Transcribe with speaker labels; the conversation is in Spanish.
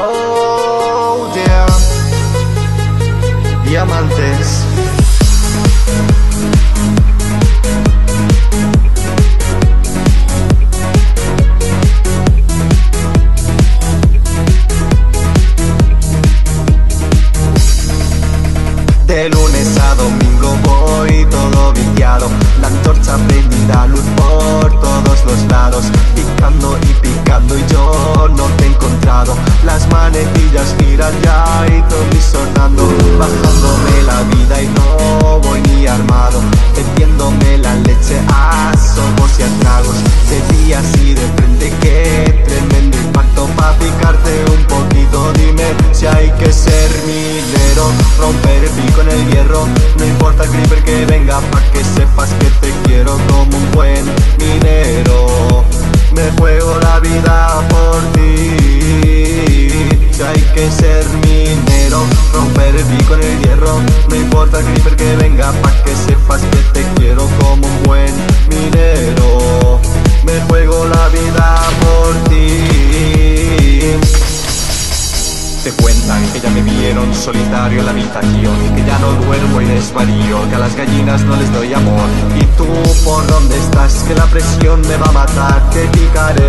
Speaker 1: Oh, yeah. Diamantes. De lunes a domingo voy todo viciado La antorcha prendida, luz por todos los lados tragos De días y de frente qué. Tremendo impacto Pa' picarte un poquito dime si hay que ser minero Romper el pico en el hierro. No importa el creeper que venga Pa' que sepas que te quiero como un buen minero. Me juego la vida por ti. Si hay que ser minero Romper el pico en el hierro. No importa el creeper que venga Pa' que sepas ya me vieron solitario en la habitación que ya no duermo y desvarío Que a las gallinas no les doy amor. Y tú por dónde estás que la presión me va a matar Te picaré,